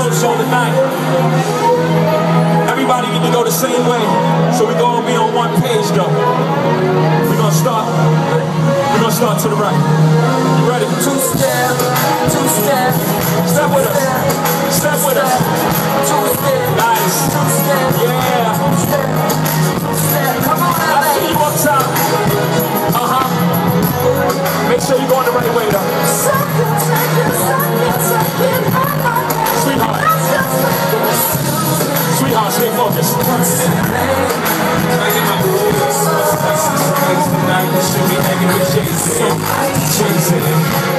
road show tonight. Everybody need to go the same way, so we gonna be on one page though. We're gonna start. We're gonna start to the right. You ready? Two step, two step, Step with us. Step with us. two step, Nice. two step, Yeah. two step, two step. Come on, I see you up top. Uh huh. Make sure you're going Sweetheart, stay focused. Tonight, you should be hanging with Jason. Jason.